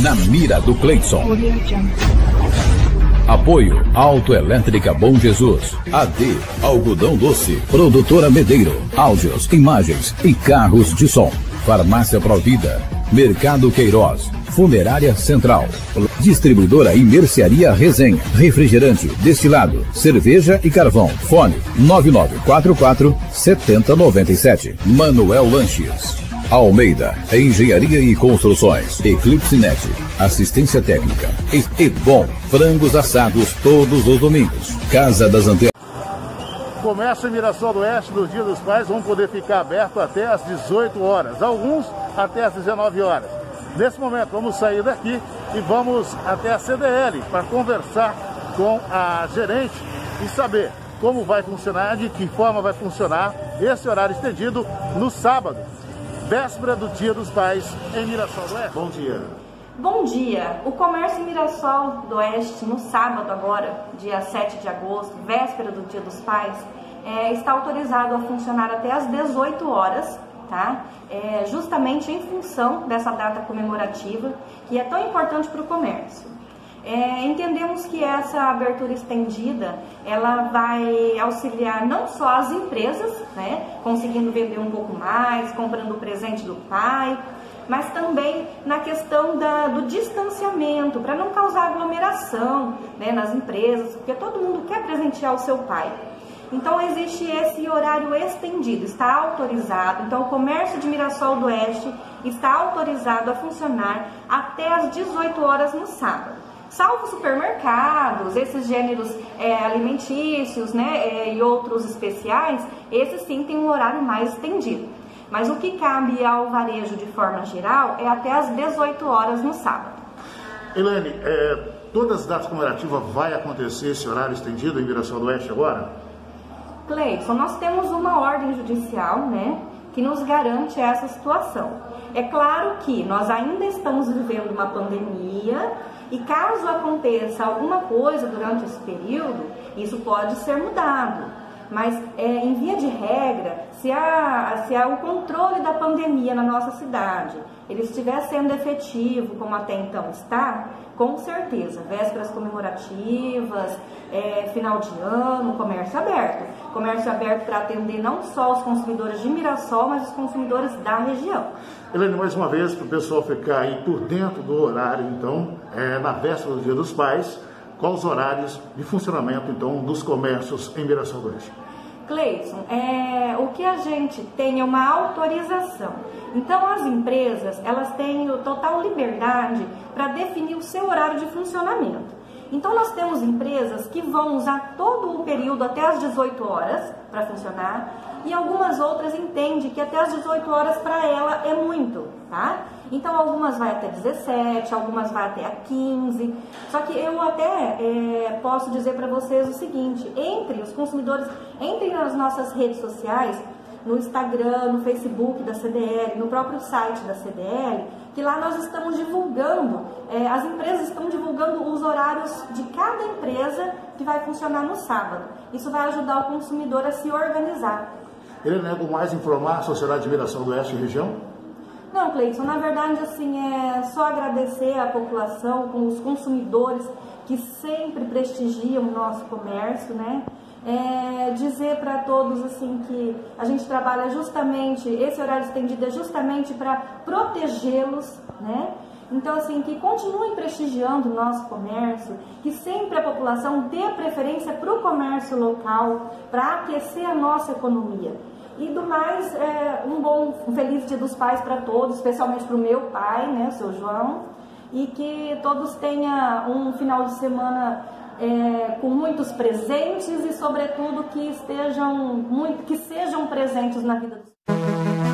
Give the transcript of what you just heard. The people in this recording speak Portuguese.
na mira do Cleidson. Apoio Autoelétrica Bom Jesus. AD Algodão Doce. Produtora Medeiro. Áudios, imagens e carros de som. Farmácia Provida. Mercado Queiroz. Funerária Central. Distribuidora e Mercearia Resenha. Refrigerante, destilado, cerveja e carvão. Fone 9944 7097. Manuel Lanches. Almeida, Engenharia e Construções, Eclipse Net, Assistência Técnica e, e Bom, frangos assados todos os domingos. Casa das Antenas. Comércio em Mirassol do Oeste nos Dia dos Pais vão poder ficar aberto até às 18 horas, alguns até às 19 horas. Nesse momento vamos sair daqui e vamos até a CDL para conversar com a gerente e saber como vai funcionar, de que forma vai funcionar esse horário estendido no sábado véspera do Dia dos Pais em Mirassol do Oeste. Bom dia. Bom dia. O comércio em Mirassol do Oeste, no sábado agora, dia 7 de agosto, véspera do Dia dos Pais, é, está autorizado a funcionar até às 18 horas, tá? É, justamente em função dessa data comemorativa, que é tão importante para o comércio. É, entendemos que essa abertura estendida ela vai auxiliar não só as empresas, né, conseguindo vender um pouco mais, comprando o presente do pai, mas também na questão da, do distanciamento, para não causar aglomeração né, nas empresas, porque todo mundo quer presentear o seu pai. Então existe esse horário estendido, está autorizado. Então o comércio de Mirassol do Oeste está autorizado a funcionar até às 18 horas no sábado. Salvo supermercados, esses gêneros é, alimentícios né, é, e outros especiais, esses sim tem um horário mais estendido. Mas o que cabe ao varejo de forma geral é até às 18 horas no sábado. Helene, é, todas as datas comemorativas vai acontecer esse horário estendido em Viração do Oeste agora? Cleison, nós temos uma ordem judicial, né, que nos garante essa situação. É claro que nós ainda estamos vivendo uma pandemia e caso aconteça alguma coisa durante esse período, isso pode ser mudado. Mas, é, em via de regra, se há, se há o controle da pandemia na nossa cidade, ele estiver sendo efetivo, como até então está, com certeza, vésperas comemorativas, é, final de ano, comércio aberto. Comércio aberto para atender não só os consumidores de Mirassol, mas os consumidores da região. Helene, mais uma vez, para o pessoal ficar aí por dentro do horário, então, é, na véspera do Dia dos Pais, quais os horários de funcionamento, então, dos comércios em Mirassol do Oeste? Cleison, é, o que a gente tem é uma autorização. Então, as empresas, elas têm total liberdade para definir o seu horário de funcionamento. Então, nós temos empresas que vão usar todo o período até as 18 horas para funcionar e algumas outras entendem que até as 18 horas para ela é muito, tá? Então, algumas vai até 17, algumas vai até a 15. Só que eu até é, posso dizer para vocês o seguinte: entre os consumidores, entre nas nossas redes sociais, no Instagram, no Facebook da CDL, no próprio site da CDL, que lá nós estamos divulgando, é, as empresas estão divulgando os horários de cada empresa que vai funcionar no sábado. Isso vai ajudar o consumidor a se organizar. Ele nego mais informar a Sociedade de Migração do Oeste e região? Não, Cleiton, na verdade, assim, é só agradecer à população, com os consumidores que sempre prestigiam o nosso comércio, né? É dizer para todos assim que a gente trabalha justamente, esse horário estendido é justamente para protegê-los, né? Então, assim, que continuem prestigiando o nosso comércio, que sempre a população dê preferência para o comércio local, para aquecer a nossa economia. E do mais, é, um bom, um feliz dia dos pais para todos, especialmente para o meu pai, né, seu João, e que todos tenham um final de semana é, com muitos presentes e, sobretudo, que estejam muito, que sejam presentes na vida dos